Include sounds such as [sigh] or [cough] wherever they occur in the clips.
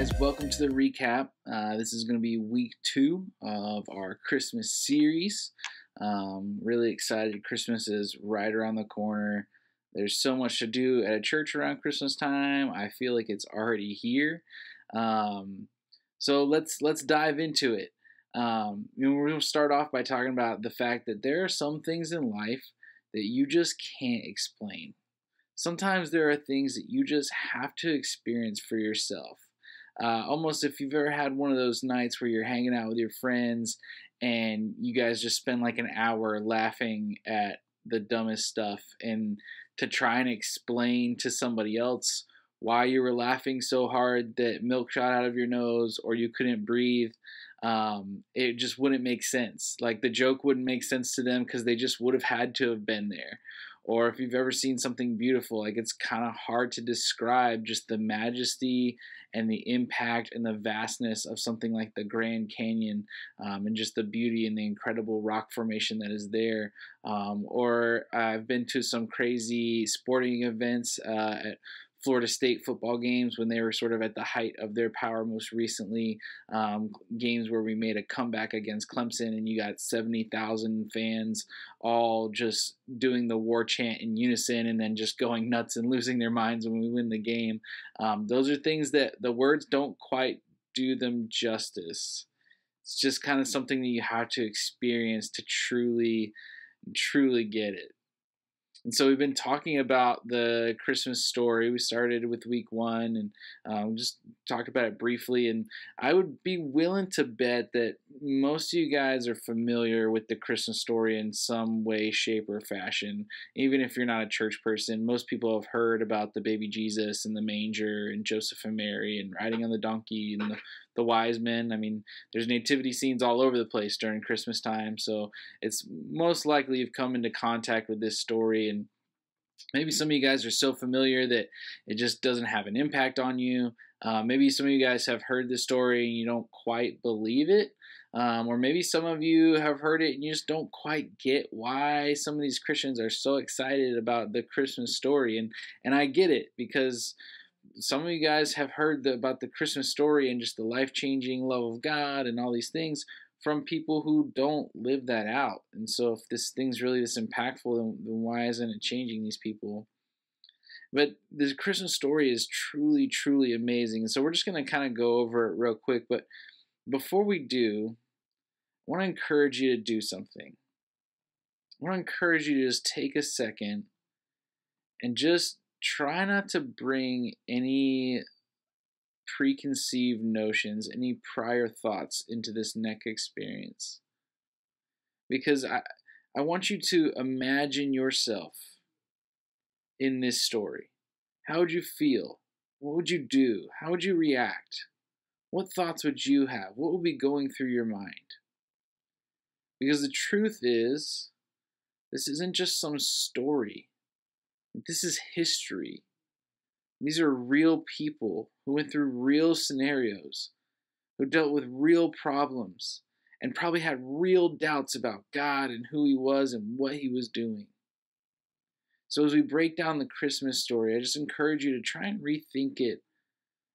guys, welcome to the recap. Uh, this is going to be week two of our Christmas series. Um, really excited. Christmas is right around the corner. There's so much to do at a church around Christmas time. I feel like it's already here. Um, so let's let's dive into it. Um, you know, we're going to start off by talking about the fact that there are some things in life that you just can't explain. Sometimes there are things that you just have to experience for yourself. Uh, almost if you've ever had one of those nights where you're hanging out with your friends and you guys just spend like an hour laughing at the dumbest stuff and to try and explain to somebody else why you were laughing so hard that milk shot out of your nose or you couldn't breathe um, it just wouldn't make sense. Like the joke wouldn't make sense to them because they just would have had to have been there or if you've ever seen something beautiful like it's kind of hard to describe just the majesty and the impact and the vastness of something like the Grand Canyon um, and just the beauty and the incredible rock formation that is there. Um, or I've been to some crazy sporting events uh, at Florida State football games when they were sort of at the height of their power most recently. Um, games where we made a comeback against Clemson and you got 70,000 fans all just doing the war chant in unison and then just going nuts and losing their minds when we win the game. Um, those are things that the words don't quite do them justice. It's just kind of something that you have to experience to truly, truly get it. And so we've been talking about the Christmas story. We started with week one and um, just talked about it briefly. And I would be willing to bet that most of you guys are familiar with the Christmas story in some way, shape, or fashion. Even if you're not a church person, most people have heard about the baby Jesus and the manger and Joseph and Mary and riding on the donkey and the, the wise men. I mean, there's nativity scenes all over the place during Christmas time, so it's most likely you've come into contact with this story maybe some of you guys are so familiar that it just doesn't have an impact on you. Uh, maybe some of you guys have heard the story and you don't quite believe it. Um, or maybe some of you have heard it and you just don't quite get why some of these Christians are so excited about the Christmas story. And and I get it because some of you guys have heard the, about the Christmas story and just the life changing love of God and all these things from people who don't live that out. And so, if this thing's really this impactful, then, then why isn't it changing these people? But the Christmas story is truly, truly amazing. And so, we're just going to kind of go over it real quick. But before we do, I want to encourage you to do something. I want to encourage you to just take a second and just try not to bring any preconceived notions, any prior thoughts into this neck experience. Because I, I want you to imagine yourself in this story. How would you feel? What would you do? How would you react? What thoughts would you have? What would be going through your mind? Because the truth is, this isn't just some story. This is history. These are real people who went through real scenarios, who dealt with real problems, and probably had real doubts about God and who He was and what He was doing. So, as we break down the Christmas story, I just encourage you to try and rethink it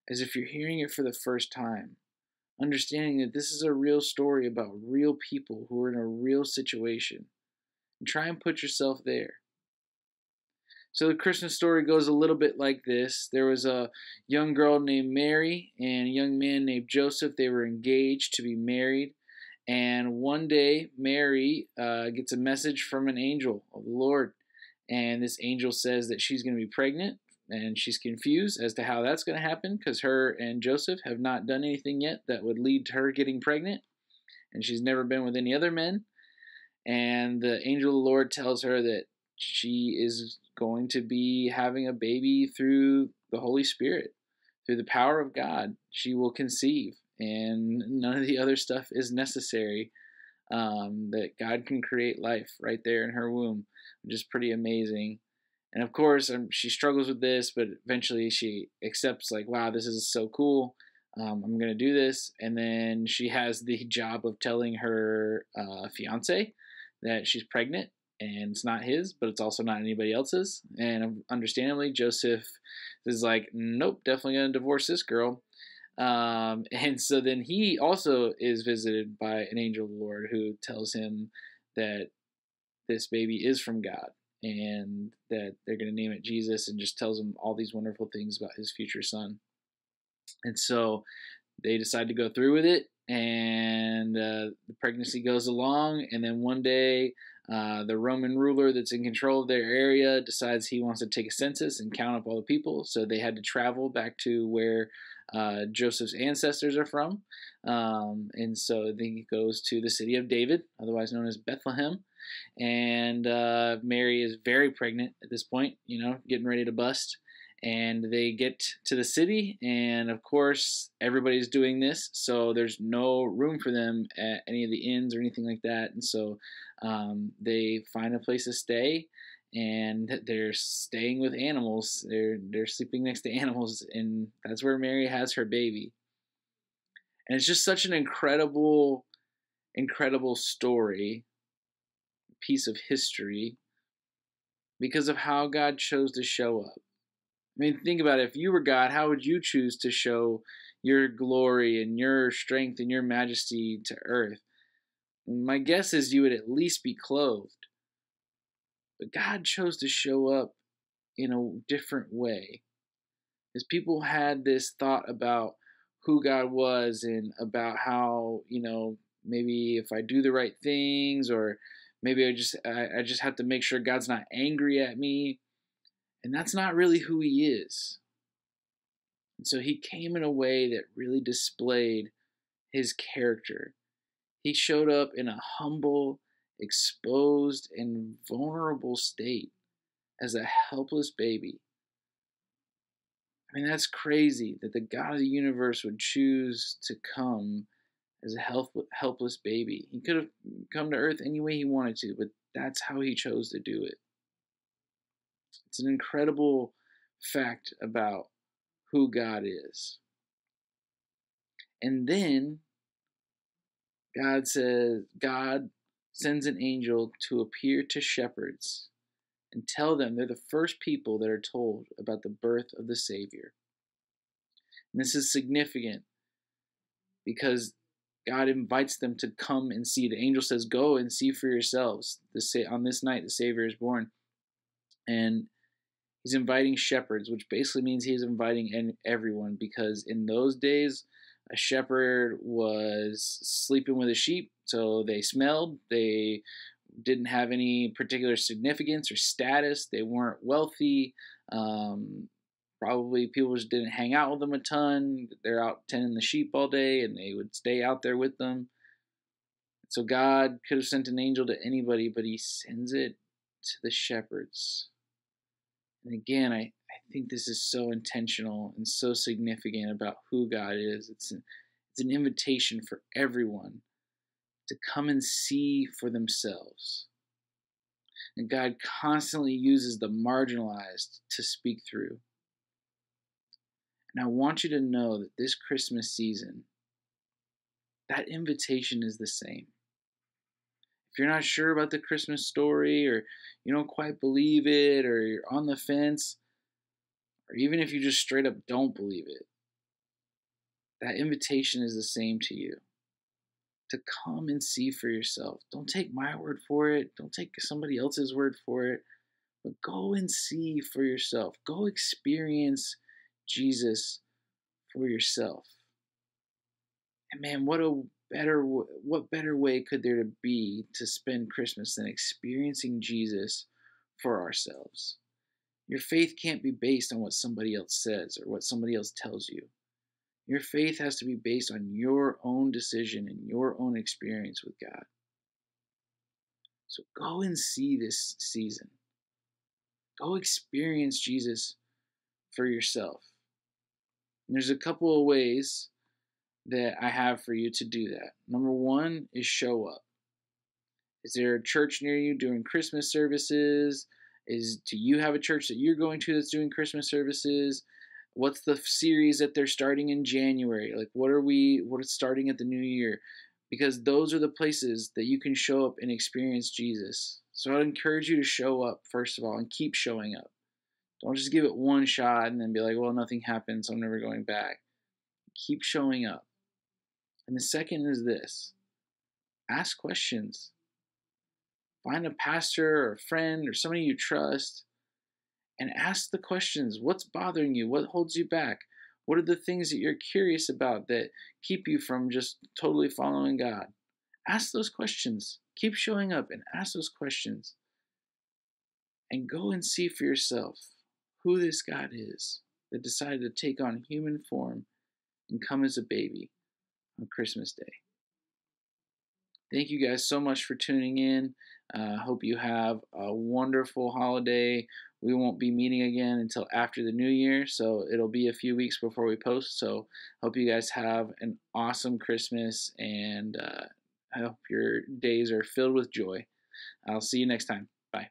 as if you're hearing it for the first time, understanding that this is a real story about real people who are in a real situation. And try and put yourself there. So the Christmas story goes a little bit like this. There was a young girl named Mary and a young man named Joseph. They were engaged to be married. And one day, Mary uh, gets a message from an angel of the Lord. And this angel says that she's going to be pregnant. And she's confused as to how that's going to happen because her and Joseph have not done anything yet that would lead to her getting pregnant. And she's never been with any other men. And the angel of the Lord tells her that she is going to be having a baby through the Holy Spirit, through the power of God. She will conceive, and none of the other stuff is necessary. Um, that God can create life right there in her womb, which is pretty amazing. And of course, um, she struggles with this, but eventually she accepts, like, wow, this is so cool. Um, I'm going to do this. And then she has the job of telling her uh, fiance that she's pregnant and it's not his, but it's also not anybody else's. And understandably, Joseph is like, nope, definitely gonna divorce this girl. Um, [laughs] and so then he also is visited by an angel of the Lord who tells him that this baby is from God and that they're going to name it Jesus and just tells him all these wonderful things about his future son. And so they decide to go through with it, and uh, the pregnancy goes along. And then one day, uh, the Roman ruler that's in control of their area decides he wants to take a census and count up all the people. So they had to travel back to where uh, Joseph's ancestors are from. Um, and so then he goes to the city of David, otherwise known as Bethlehem. And uh, Mary is very pregnant at this point, you know, getting ready to bust and they get to the city and of course everybody's doing this so there's no room for them at any of the inns or anything like that and so um, they find a place to stay and they're staying with animals. They're they're sleeping next to animals and that's where mary has her baby. And it's just such an incredible incredible story piece of history because of how god chose to show up I mean, think about it. If you were God, how would you choose to show your glory and your strength and your majesty to earth? My guess is you would at least be clothed. But God chose to show up in a different way. As people had this thought about who God was and about how, you know, maybe if I do the right things or maybe I just I, I just have to make sure God's not angry at me and that's not really who he is. And so he came in a way that really displayed his character. He showed up in a humble, exposed, and vulnerable state as a helpless baby. I mean, that's crazy that the God of the universe would choose to come as a helpless baby. He could have come to earth any way he wanted to, but that's how he chose to do it. It's an incredible fact about who God is. And then God says, God sends an angel to appear to shepherds and tell them they're the first people that are told about the birth of the Savior. And this is significant because God invites them to come and see. The angel says, Go and see for yourselves. On this night, the Savior is born. And he's inviting shepherds, which basically means he's inviting everyone because in those days, a shepherd was sleeping with a sheep, so they smelled, they didn't have any particular significance or status, they weren't wealthy. Um, probably people just didn't hang out with them a ton. They're out tending the sheep all day and they would stay out there with them. So God could have sent an angel to anybody, but he sends it to the shepherds. And again, I, I think this is so intentional and so significant about who God is. It's an, it's an invitation for everyone to come and see for themselves. And God constantly uses the marginalized to speak through. And I want you to know that this Christmas season, that invitation is the same if you're not sure about the Christmas story or you don't quite believe it or you're on the fence, or even if you just straight up don't believe it, that invitation is the same to you to come and see for yourself. Don't take my word for it, don't take somebody else's word for it, but go and see for yourself. Go experience Jesus for yourself. And man, what a better what better way could there be to spend Christmas than experiencing Jesus for ourselves? Your faith can't be based on what somebody else says or what somebody else tells you. Your faith has to be based on your own decision and your own experience with God. So go and see this season. Go experience Jesus for yourself. And there's a couple of ways that I have for you to do that. Number one is show up. Is there a church near you doing Christmas services? Is do you have a church that you're going to that's doing Christmas services? What's the series that they're starting in January? Like what are we what is starting at the new year? Because those are the places that you can show up and experience Jesus. So I'd encourage you to show up first of all and keep showing up. Don't just give it one shot and then be like, well, nothing happened, so I'm never going back keep showing up. And the second is this ask questions. Find a pastor or a friend or somebody you trust and ask the questions. What's bothering you? What holds you back? What are the things that you're curious about that keep you from just totally following God? Ask those questions. Keep showing up and ask those questions. And go and see for yourself who this God is that decided to take on human form and come as a baby on Christmas Day. Thank you guys so much for tuning in. I uh, hope you have a wonderful holiday. We won't be meeting again until after the new year, so it'll be a few weeks before we post. So, hope you guys have an awesome Christmas and uh, I hope your days are filled with joy. I'll see you next time. Bye.